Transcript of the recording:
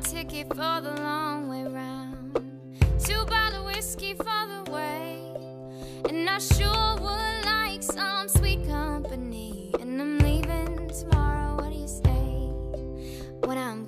ticket for the long way round. Two bottle whiskey for the way. And I sure would like some sweet company. And I'm leaving tomorrow. What do you say? When I'm